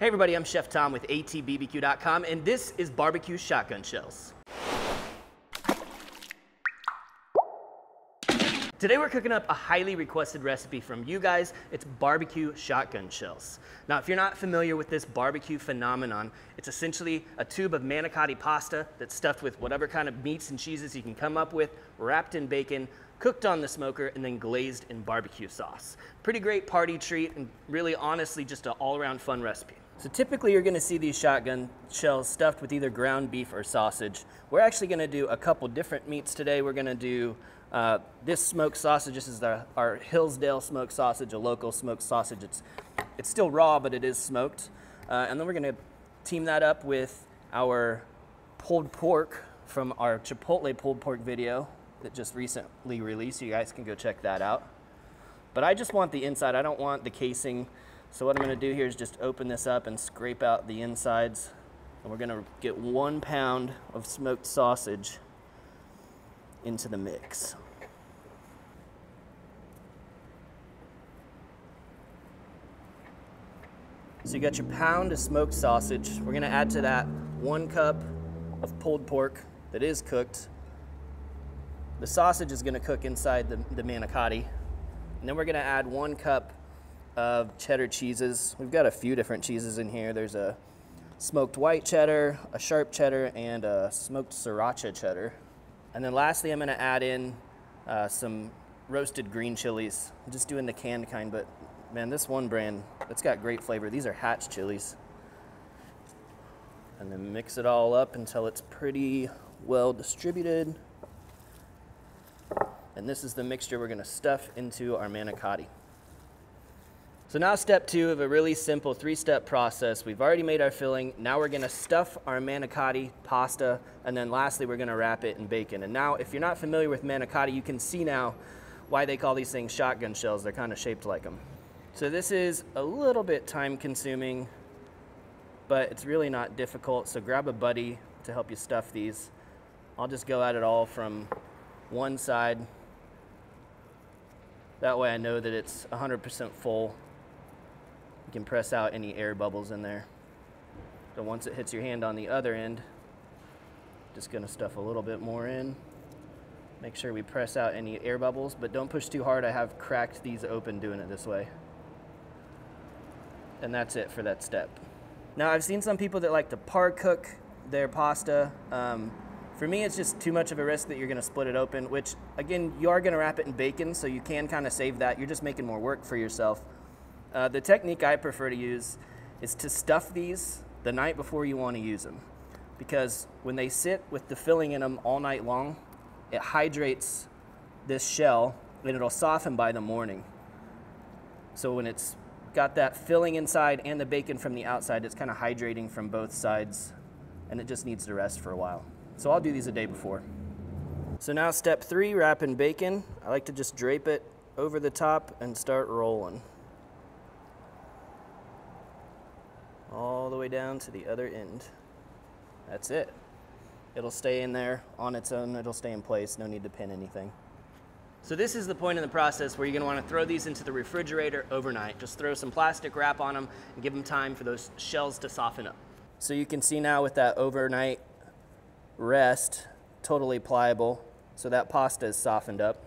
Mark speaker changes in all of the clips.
Speaker 1: Hey everybody, I'm Chef Tom with ATBBQ.com and this is barbecue shotgun shells. Today we're cooking up a highly requested recipe from you guys. It's barbecue shotgun shells. Now, if you're not familiar with this barbecue phenomenon, it's essentially a tube of manicotti pasta that's stuffed with whatever kind of meats and cheeses you can come up with, wrapped in bacon, cooked on the smoker, and then glazed in barbecue sauce. Pretty great party treat and really honestly just an all-around fun recipe. So typically you're gonna see these shotgun shells stuffed with either ground beef or sausage. We're actually gonna do a couple different meats today. We're gonna do uh, this smoked sausage, this is the, our Hillsdale smoked sausage, a local smoked sausage. It's, it's still raw, but it is smoked. Uh, and then we're gonna team that up with our pulled pork from our Chipotle pulled pork video that just recently released. You guys can go check that out. But I just want the inside. I don't want the casing. So what I'm gonna do here is just open this up and scrape out the insides. And we're gonna get one pound of smoked sausage into the mix. So you got your pound of smoked sausage. We're gonna add to that one cup of pulled pork that is cooked. The sausage is gonna cook inside the, the manicotti. And then we're gonna add one cup of cheddar cheeses. We've got a few different cheeses in here. There's a smoked white cheddar, a sharp cheddar, and a smoked sriracha cheddar. And then lastly, I'm gonna add in uh, some roasted green chilies. I'm just doing the canned kind, but man, this one brand, it's got great flavor. These are Hatch chilies. And then mix it all up until it's pretty well distributed. And this is the mixture we're gonna stuff into our manicotti. So now step two of a really simple three-step process. We've already made our filling. Now we're gonna stuff our manicotti pasta, and then lastly, we're gonna wrap it in bacon. And now, if you're not familiar with manicotti, you can see now why they call these things shotgun shells. They're kind of shaped like them. So this is a little bit time consuming, but it's really not difficult. So grab a buddy to help you stuff these. I'll just go at it all from one side. That way I know that it's 100% full can press out any air bubbles in there. So once it hits your hand on the other end, just gonna stuff a little bit more in. Make sure we press out any air bubbles, but don't push too hard. I have cracked these open doing it this way. And that's it for that step. Now I've seen some people that like to par cook their pasta. Um, for me, it's just too much of a risk that you're gonna split it open, which again, you are gonna wrap it in bacon, so you can kind of save that. You're just making more work for yourself. Uh, the technique I prefer to use is to stuff these the night before you want to use them. Because when they sit with the filling in them all night long, it hydrates this shell and it'll soften by the morning. So when it's got that filling inside and the bacon from the outside, it's kind of hydrating from both sides and it just needs to rest for a while. So I'll do these a day before. So now step three, wrapping bacon. I like to just drape it over the top and start rolling. All the way down to the other end. That's it. It'll stay in there on its own. It'll stay in place. No need to pin anything. So this is the point in the process where you're gonna wanna throw these into the refrigerator overnight. Just throw some plastic wrap on them and give them time for those shells to soften up. So you can see now with that overnight rest, totally pliable. So that pasta is softened up,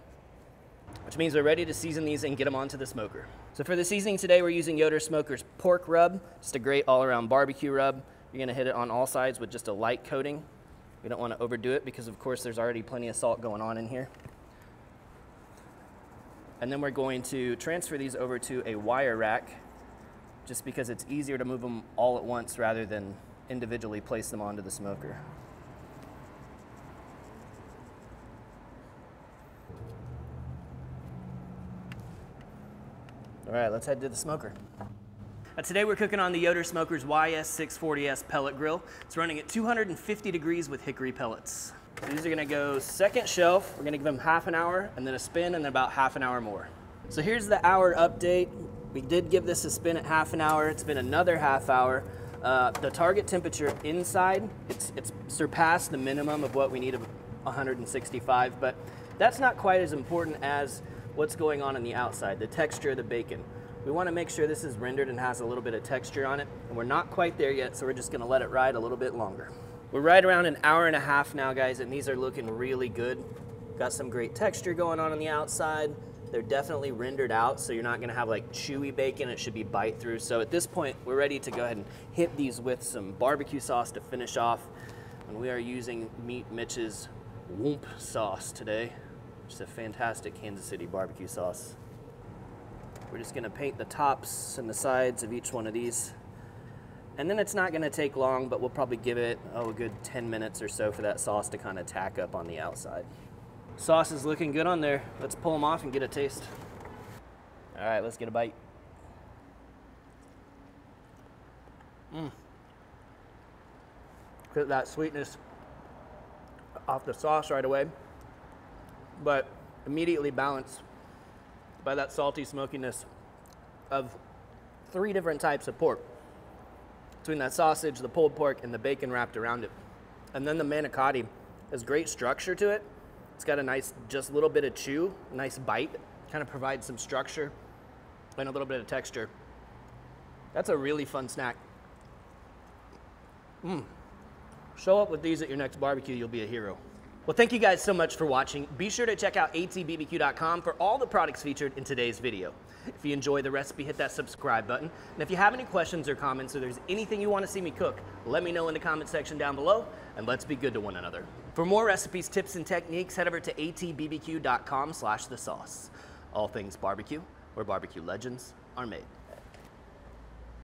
Speaker 1: which means we're ready to season these and get them onto the smoker. So for the seasoning today, we're using Yoder Smoker's pork rub, just a great all-around barbecue rub. You're gonna hit it on all sides with just a light coating. We don't wanna overdo it because of course there's already plenty of salt going on in here. And then we're going to transfer these over to a wire rack just because it's easier to move them all at once rather than individually place them onto the smoker. All right, let's head to the smoker. Uh, today we're cooking on the Yoder Smokers YS640S pellet grill. It's running at 250 degrees with hickory pellets. So these are gonna go second shelf. We're gonna give them half an hour and then a spin and then about half an hour more. So here's the hour update. We did give this a spin at half an hour. It's been another half hour. Uh, the target temperature inside, it's, it's surpassed the minimum of what we need of 165, but that's not quite as important as what's going on on the outside, the texture of the bacon. We wanna make sure this is rendered and has a little bit of texture on it. And we're not quite there yet, so we're just gonna let it ride a little bit longer. We're right around an hour and a half now, guys, and these are looking really good. Got some great texture going on on the outside. They're definitely rendered out, so you're not gonna have like chewy bacon. It should be bite through. So at this point, we're ready to go ahead and hit these with some barbecue sauce to finish off. And we are using Meat Mitch's Whomp sauce today, is a fantastic Kansas City barbecue sauce. We're just gonna paint the tops and the sides of each one of these. And then it's not gonna take long, but we'll probably give it, oh, a good 10 minutes or so for that sauce to kind of tack up on the outside. Sauce is looking good on there. Let's pull them off and get a taste. All right, let's get a bite. Mmm. Get that sweetness off the sauce right away, but immediately balanced by that salty smokiness of three different types of pork. Between that sausage, the pulled pork, and the bacon wrapped around it. And then the manicotti has great structure to it. It's got a nice, just little bit of chew, nice bite, kind of provides some structure and a little bit of texture. That's a really fun snack. Mmm. Show up with these at your next barbecue, you'll be a hero. Well, thank you guys so much for watching. Be sure to check out atbbq.com for all the products featured in today's video. If you enjoy the recipe, hit that subscribe button. And if you have any questions or comments or there's anything you want to see me cook, let me know in the comment section down below and let's be good to one another. For more recipes, tips, and techniques, head over to atbbq.com slash the sauce. All things barbecue, where barbecue legends are made.